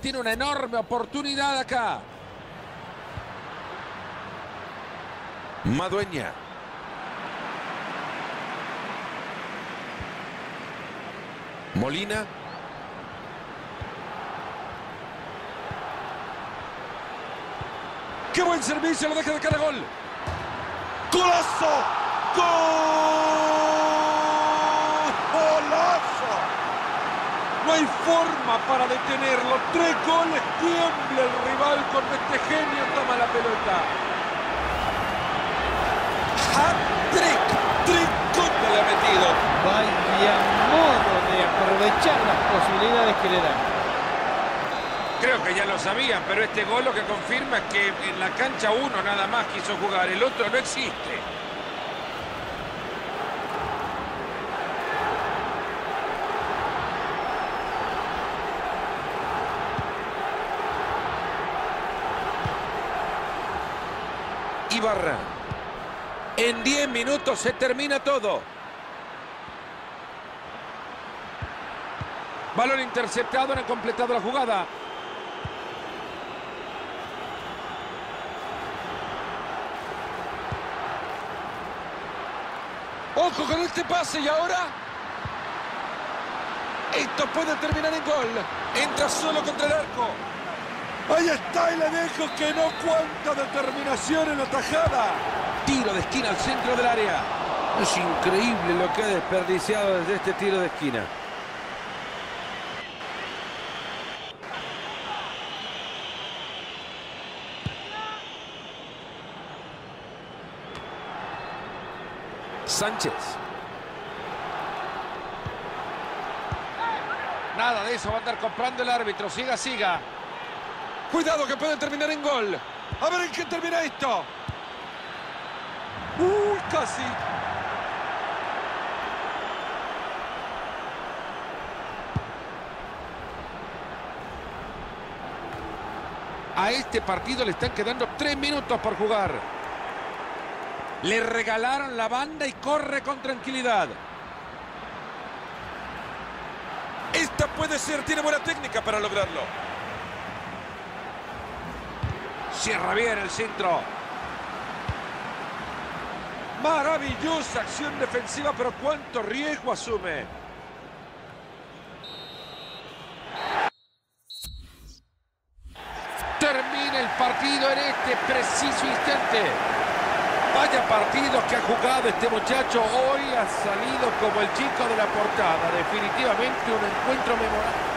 Tiene una enorme oportunidad acá. Madueña. Molina. ¡Qué buen servicio! Lo deja de cara gol. ¡Golazo! ¡Gol! ¡Golazo! No hay forma para detenerlo. Tres goles, tiembla el rival cuando este genio toma la pelota. ¡Hat-trick! ¡Tricota le ha metido! Vaya modo de aprovechar las posibilidades que le dan. Creo que ya lo sabían, pero este gol lo que confirma es que en la cancha uno nada más quiso jugar, el otro no existe. Ibarra. En 10 minutos se termina todo. Balón interceptado, no han completado la jugada. Ojo con este pase y ahora... Esto puede terminar en gol. Entra solo contra el arco. Ahí está y le dejo que no cuenta determinación en la tajada. Tiro de esquina al centro del área. Es increíble lo que ha desperdiciado desde este tiro de esquina. Sánchez. Nada de eso va a andar comprando el árbitro. Siga, siga. Cuidado que puede terminar en gol. A ver en qué termina esto. Uy, casi. A este partido le están quedando tres minutos por jugar. Le regalaron la banda y corre con tranquilidad. Esta puede ser, tiene buena técnica para lograrlo. Cierra bien el centro. Maravillosa acción defensiva, pero cuánto riesgo asume. Termina el partido en este preciso instante. Vaya partido que ha jugado este muchacho. Hoy ha salido como el chico de la portada. Definitivamente un encuentro memorable.